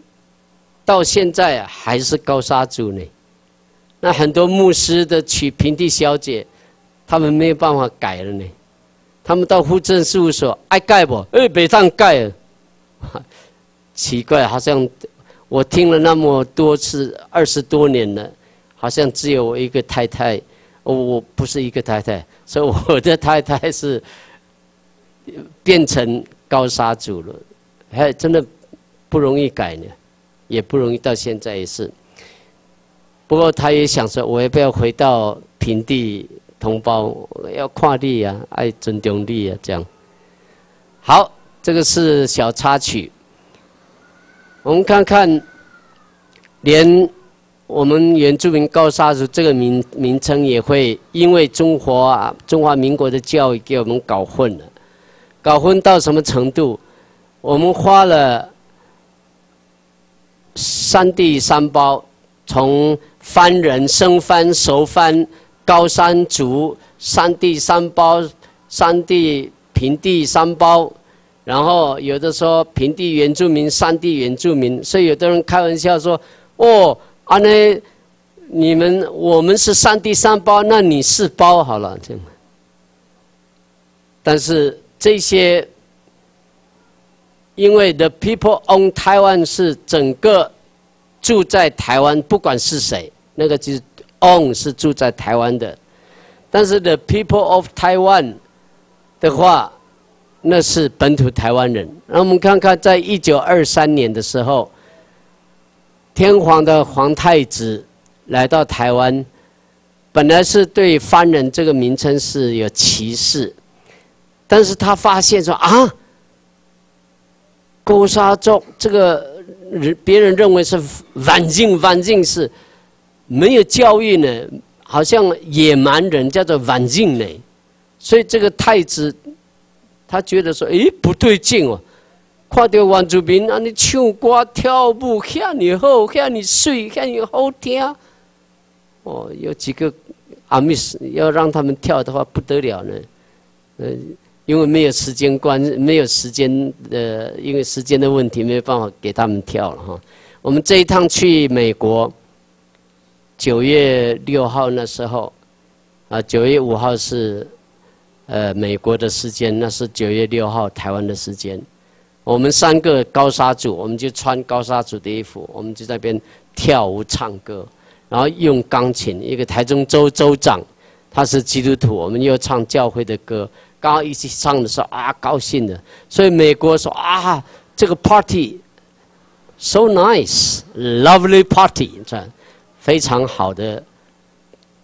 到现在还是高沙族呢。那很多牧师的娶平地小姐，他们没有办法改了呢。他们到户政事务所爱改不？哎，北上改，奇怪，好像我听了那么多次，二十多年了，好像只有我一个太太，我不是一个太太，所以我的太太是变成。高沙族了，还真的不容易改呢，也不容易，到现在也是。不过他也想说，我要不要回到平地同胞，要跨地啊，爱尊重地啊，这样。好，这个是小插曲。我们看看，连我们原住民高沙族这个名名称也会因为中华中华民国的教育给我们搞混了。搞混到什么程度？我们花了三地三包，从番人、生番、熟番、高山族山地三包，山地平地三包，然后有的说平地原住民、山地原住民，所以有的人开玩笑说：“哦，阿内，你们我们是山地三包，那你是包好了。”这样，但是。这些，因为 the people on Taiwan 是整个住在台湾，不管是谁，那个就是 on 是住在台湾的。但是 the people of Taiwan 的话，那是本土台湾人。那我们看看，在一九二三年的时候，天皇的皇太子来到台湾，本来是对番人这个名称是有歧视。但是他发现说啊，勾沙族这个人，别人认为是反境，反境是没有教育呢，好像野蛮人叫做反境呢，所以这个太子他觉得说，诶，不对劲哦，看到原住民啊，你唱歌跳舞，看你好，看你水，看你好听，哦，有几个阿密斯要让他们跳的话不得了呢，嗯。因为没有时间关，没有时间的，因为时间的问题，没有办法给他们跳了哈。我们这一趟去美国，九月六号那时候，啊，九月五号是呃美国的时间，那是九月六号台湾的时间。我们三个高沙组，我们就穿高沙组的衣服，我们就在边跳舞唱歌，然后用钢琴。一个台中州州长，他是基督徒，我们又唱教会的歌。刚刚一起唱的时候啊，高兴的，所以美国说啊，这个 party so nice，lovely party，这样非常好的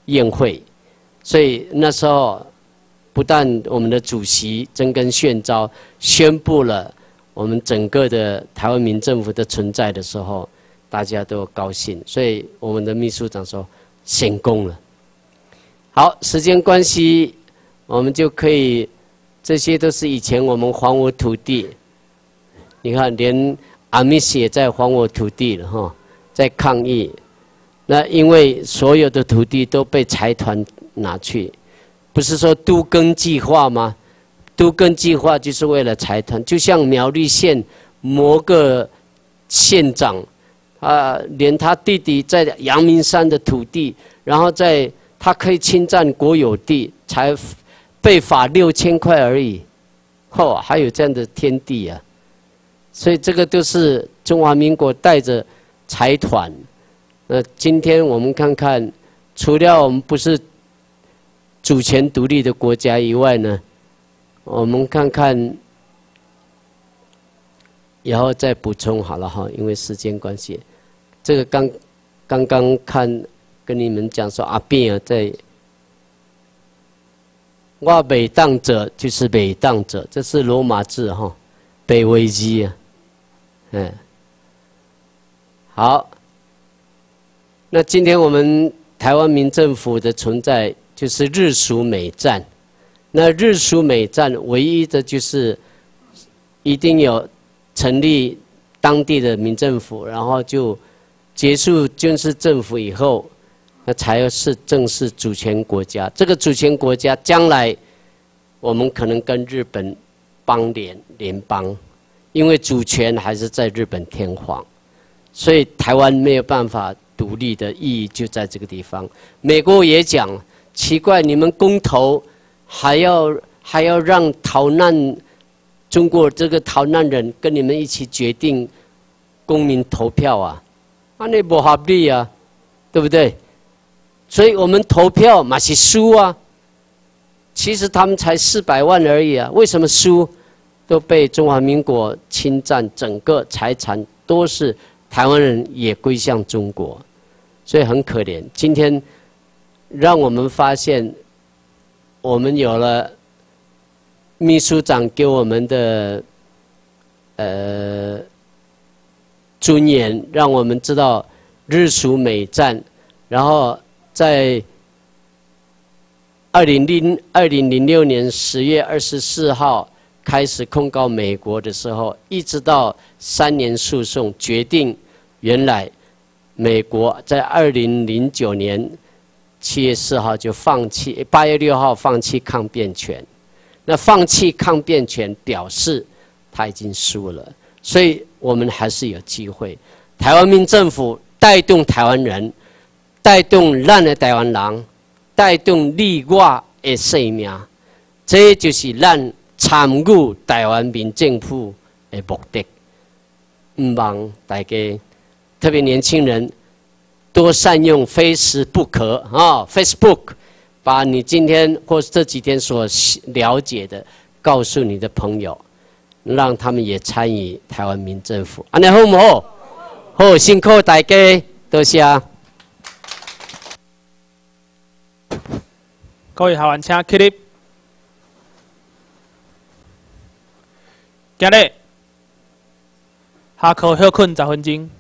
宴会。所以那时候不但我们的主席曾根宪昭宣布了我们整个的台湾民政府的存在的时候，大家都高兴。所以我们的秘书长说成功了。好，时间关系。我们就可以，这些都是以前我们还我土地。你看，连阿米西也在还我土地了哈，在抗议。那因为所有的土地都被财团拿去，不是说都耕计划吗？都耕计划就是为了财团，就像苗栗县某个县长，啊，连他弟弟在阳明山的土地，然后在他可以侵占国有地，才。被罚六千块而已，嚯，还有这样的天地啊！所以这个都是中华民国带着财团那今天我们看看，除了我们不是主权独立的国家以外呢，我们看看，然后再补充好了哈，因为时间关系，这个刚刚刚看跟你们讲说阿扁啊在。我北当者就是北当者，这是罗马字哈，北危机啊，嗯，好，那今天我们台湾民政府的存在就是日属美战，那日属美战唯一的就是一定有成立当地的民政府，然后就结束军事政府以后。那才是正式主权国家。这个主权国家将来，我们可能跟日本邦联联邦，因为主权还是在日本天皇，所以台湾没有办法独立的意义就在这个地方。美国也讲，奇怪，你们公投还要还要让逃难中国这个逃难人跟你们一起决定公民投票啊？啊，那不合理啊，对不对？所以我们投票嘛是输啊，其实他们才四百万而已啊，为什么输？都被中华民国侵占，整个财产都是台湾人也归向中国，所以很可怜。今天让我们发现，我们有了秘书长给我们的呃尊严，让我们知道日属美战，然后。在二零零二零零六年十月二十四号开始控告美国的时候，一直到三年诉讼决定，原来美国在二零零九年七月四号就放弃，八月六号放弃抗辩权。那放弃抗辩权表示他已经输了，所以我们还是有机会。台湾民政府带动台湾人。带动咱的台湾人，带动你我的生命，这就是咱参与台湾民政府的目的。唔忘大家，特别年轻人，多善用 Facebook 啊，Facebook，把你今天或这几天所了解的告诉你的朋友，让他们也参与台湾民政府。安尼好唔好？好，辛苦大家，多谢。各位学员，请起立。今日下课休困十分钟。